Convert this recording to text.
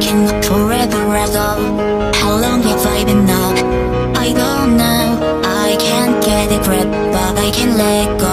taken forever of How long have I been up? I don't know I can't get a grip, but I can let go.